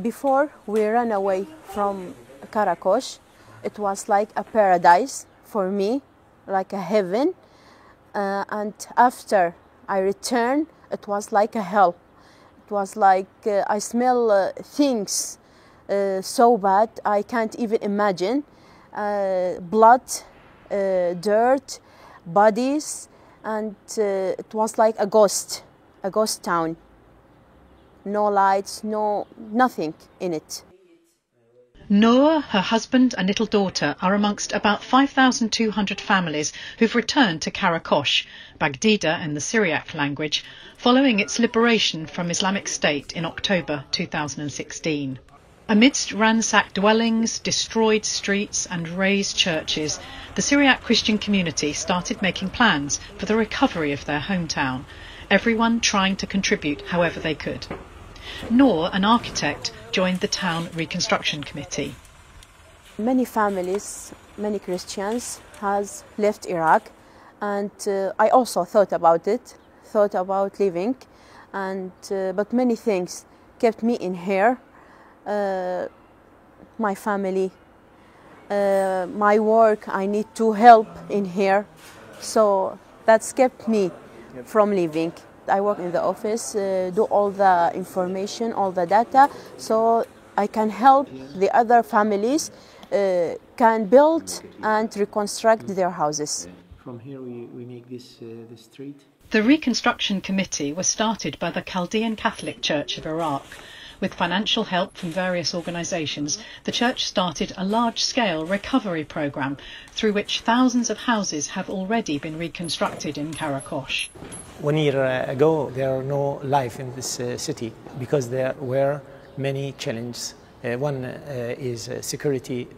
Before we ran away from Qaraqosh, it was like a paradise for me, like a heaven. Uh, and after I returned, it was like a hell. It was like uh, I smell uh, things uh, so bad I can't even imagine. Uh, blood, uh, dirt, bodies, and it was like a ghost, a ghost town. No lights, no nothing in it. Noor, her husband and little daughter are amongst about 5,200 families who've returned to Qaraqosh, Baghdida in the Syriac language, following its liberation from Islamic State in October 2016. Amidst ransacked dwellings, destroyed streets and razed churches, the Syriac Christian community started making plans for the recovery of their hometown, everyone trying to contribute however they could. Noor, an architect, joined the town reconstruction committee. Many families, many Christians has left Iraq and uh, I also thought about it, thought about leaving and uh, but many things kept me in here. Uh, my family, uh, my work, I need to help in here. So that's kept me from leaving. I work in the office, uh, do all the information, all the data, so I can help the other families uh, can build and reconstruct their houses. From here we, we make this, uh, this street. The Reconstruction Committee was started by the Chaldean Catholic Church of Iraq. With financial help from various organisations, the church started a large scale recovery programme through which thousands of houses have already been reconstructed in Qaraqosh. One year ago, there are no life in this uh, city because there were many challenges. Uh, one uh, is security,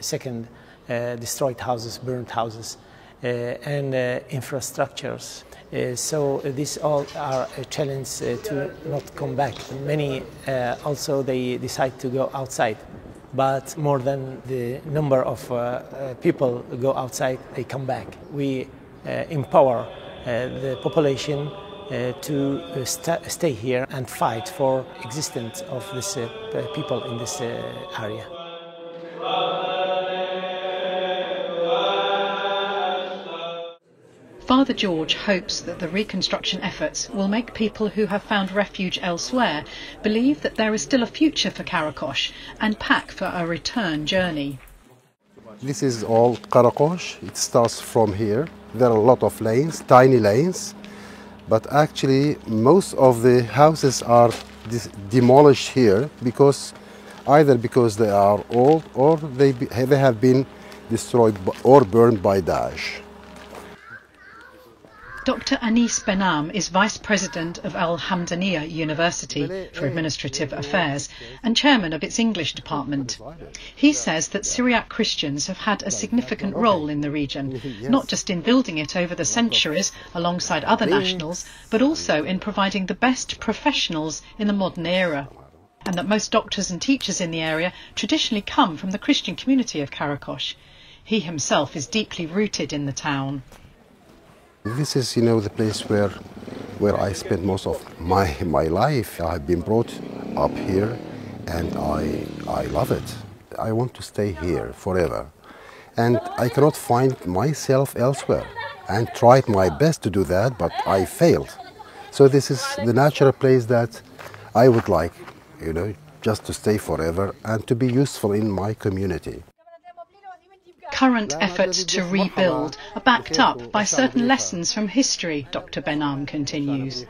second, destroyed houses, burnt houses, and infrastructures. Uh, so uh, these all are a challenge uh, to not come back. Many also they decide to go outside, but more than the number of people go outside, they come back. We empower the population uh, to uh, st stay here and fight for existence of these uh, people in this area. Father George hopes that the reconstruction efforts will make people who have found refuge elsewhere believe that there is still a future for Qaraqosh and pack for a return journey. This is all Qaraqosh. It starts from here. There are a lot of lanes, tiny lanes, but actually most of the houses are demolished here because either because they are old or they, they have been destroyed or burned by Daesh. Dr. Anis Behnam is Vice President of Al Hamdaniya University for Administrative Affairs and Chairman of its English department. He says that Syriac Christians have had a significant role in the region, not just in building it over the centuries alongside other nationals, but also in providing the best professionals in the modern era. And that most doctors and teachers in the area traditionally come from the Christian community of Qaraqosh. He himself is deeply rooted in the town. This is, you know, the place where, where I spent most of my, my life. I've been brought up here and I, I love it. I want to stay here forever. And I cannot find myself elsewhere. And tried my best to do that, but I failed. So this is the natural place that I would like, you know, just to stay forever and to be useful in my community current efforts to rebuild are backed up by certain lessons from history, Dr. Behnam continues.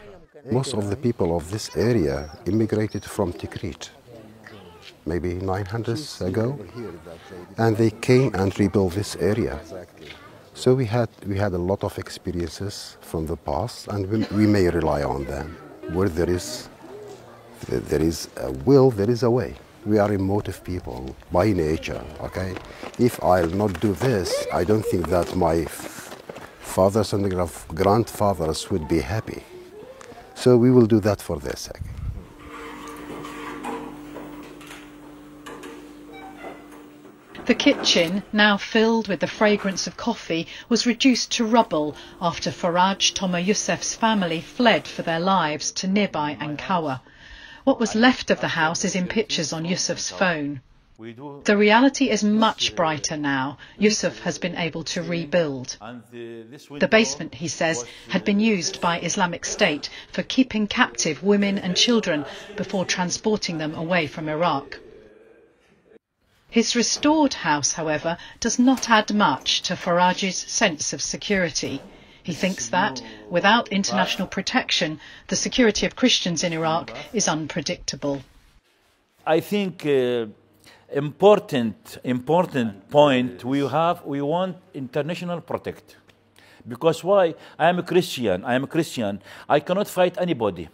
Most of the people of this area immigrated from Tikrit, maybe 900 ago, and they came and rebuilt this area. So we had, we had a lot of experiences from the past, and we, we may rely on them. Where there is, there is a will, there is a way. We are emotive people by nature, okay? If I'll not do this, I don't think that my fathers and grandfathers would be happy. So we will do that for their sake. The kitchen, now filled with the fragrance of coffee, was reduced to rubble after Faraj Toma Youssef's family fled for their lives to nearby Ankawa. What was left of the house is in pictures on Yusuf's phone. The reality is much brighter now. Yusuf has been able to rebuild. The basement, he says, had been used by Islamic State for keeping captive women and children before transporting them away from Iraq. His restored house, however, does not add much to Faraj's sense of security. He thinks that, without international protection, the security of Christians in Iraq is unpredictable. I think uh, important important point we have we want international protect. Because why? I am a christian i am a christian. I cannot fight anybody.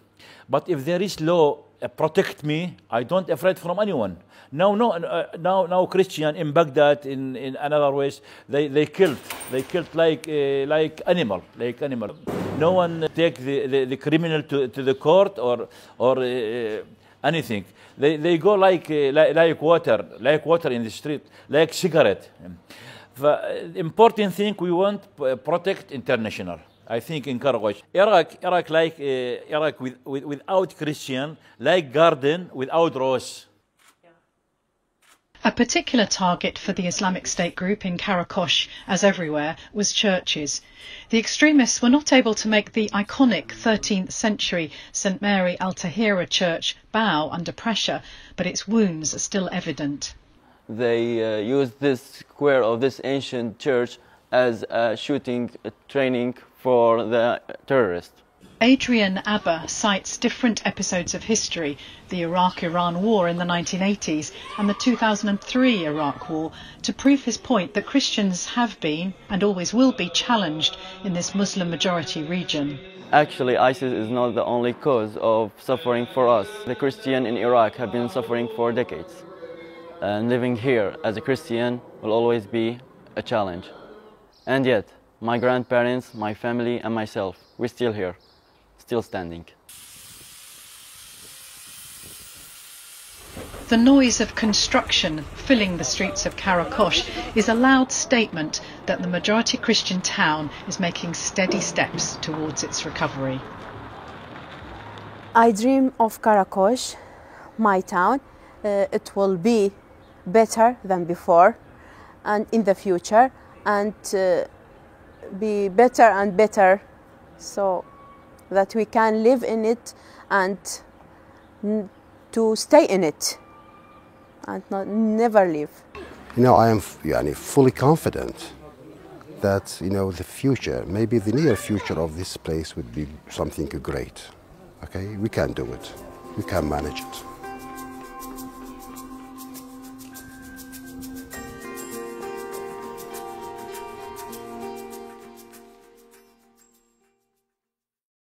But if there is law protect me i don't afraid from anyone now no uh, now now christian in baghdad in in another ways they they killed they killed like uh, like animal like animal no one take the, the, the criminal to, to the court or or uh, anything. They, they go like, uh, like, like water, like water in the street, like cigarette. The important thing we want uh, protect international. I think in Qaraqosh. Iraq, Iraq like uh, Iraq with, with, without Christian, like garden without rose. A particular target for the Islamic State group in Qaraqosh, as everywhere, was churches. The extremists were not able to make the iconic 13th century St Mary Al Tahira church bow under pressure, but its wounds are still evident. They uh, used this square of this ancient church as a shooting training for the terrorists. Adrian Abba cites different episodes of history the Iraq Iran war in the 1980s and the 2003 Iraq war to prove his point that Christians have been and always will be challenged in this Muslim majority region. Actually, ISIS is not the only cause of suffering for us. The Christian in Iraq have been suffering for decades. And living here as a Christian will always be a challenge. And yet, my grandparents, my family, and myself, we're still here still standing. The noise of construction filling the streets of Qaraqosh is a loud statement that the majority Christian town is making steady steps towards its recovery. I dream of Qaraqosh, my town. Uh, it will be better than before and in the future and uh, be better and better. So that we can live in it and to stay in it and not, never leave. You know, I am yani, fully confident that, you know, the future, maybe the near future of this place would be something great. Okay, we can do it. We can manage it.